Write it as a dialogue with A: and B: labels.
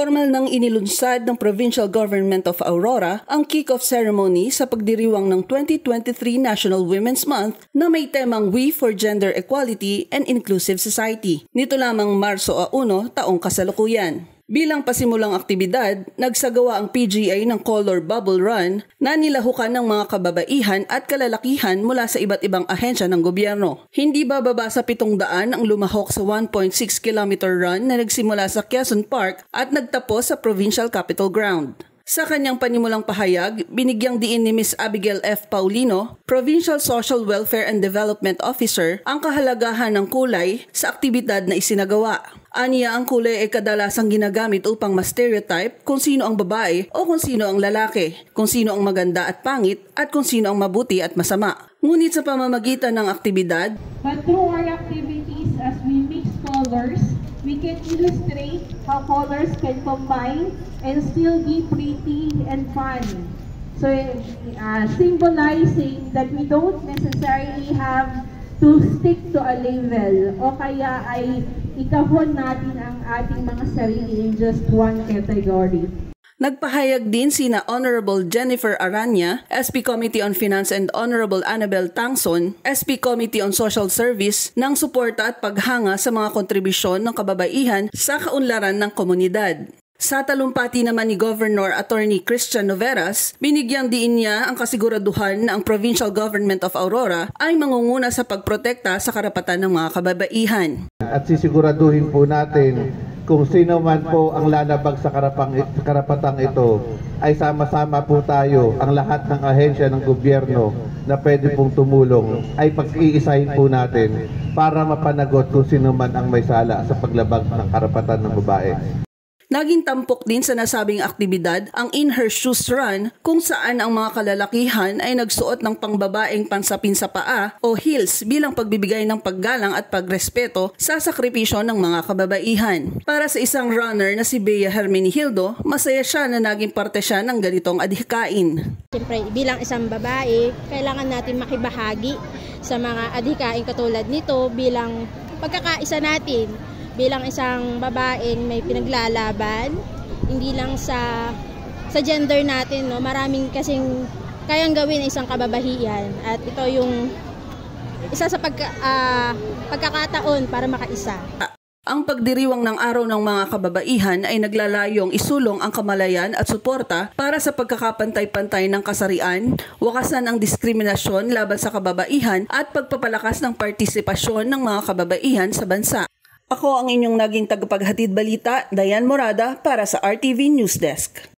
A: Formal nang inilunsad ng Provincial Government of Aurora ang kick-off ceremony sa pagdiriwang ng 2023 National Women's Month na may temang We for Gender Equality and Inclusive Society. Nito lamang Marso 1 taong kasalukuyan. Bilang pasimulang aktibidad, nagsagawa ang PGA ng Color Bubble Run na nilahukan ng mga kababaihan at kalalakihan mula sa iba't ibang ahensya ng gobyerno. Hindi bababa sa 700 ang lumahok sa 1.6 km run na nagsimula sa Quezon Park at nagtapos sa Provincial Capitol Ground. Sa kanyang panimulang pahayag, binigyang diin ni Ms. Abigail F. Paulino, Provincial Social Welfare and Development Officer, ang kahalagahan ng kulay sa aktibidad na isinagawa. Aniya ang kulay ay kadalasang ginagamit upang ma-stereotype kung sino ang babae o kung sino ang lalaki, kung sino ang maganda at pangit at kung sino ang mabuti at masama. Ngunit sa pamamagitan ng aktibidad,
B: But through our activities as we mix colors, we can illustrate how colors can combine and still be pretty and fun. So, uh, symbolizing that we don't necessarily have to stick to a label o kaya ay ikahon natin ang ating mga sarili in just one category.
A: Nagpahayag din sina Honorable Jennifer Aranya, SP Committee on Finance and Honorable Annabel Tangson, SP Committee on Social Service ng suporta at paghanga sa mga kontribusyon ng kababaihan sa kaunlaran ng komunidad. Sa talumpati naman ni Governor Attorney Christian Noveras, binigyang diin niya ang kasiguraduhan na ang Provincial Government of Aurora ay mangunguna sa pagprotekta sa karapatan ng mga kababaihan.
C: At sisiguraduhin po natin kung sino man po ang lalabag sa karapang, karapatang ito ay sama-sama po tayo ang lahat ng ahensya ng gobyerno na pwede pong tumulong ay pag-iisahin po natin para mapanagot kung sino man ang may sala sa paglabag ng karapatan ng babae.
A: Naging tampok din sa nasabing aktibidad ang In Her Shoes Run kung saan ang mga kalalakihan ay nagsuot ng pangbabaeng pansapin sa paa o heels bilang pagbibigay ng paggalang at pagrespeto sa sakripisyo ng mga kababaihan. Para sa isang runner na si Bea Hermenihildo, masaya siya na naging parte siya ng ganitong adhikain.
D: Siyempre, bilang isang babae, kailangan natin makibahagi sa mga adhikain katulad nito bilang pagkakaisa natin bilang isang babaeng may pinaglalaban, hindi lang sa sa gender natin, no, maraming kasing kayang gawin isang kababahian at ito yung isa sa pagka, uh, pagkakataon para makaisa.
A: Ang pagdiriwang ng araw ng mga kababaihan ay naglalayong isulong ang kamalayan at suporta para sa pagkakapantay-pantay ng kasarian, wakasan ang diskriminasyon laban sa kababaihan at pagpapalakas ng partisipasyon ng mga kababaihan sa bansa. Ako ang inyong naging tagapaghatid balita, Dayan Morada para sa RTV News Desk.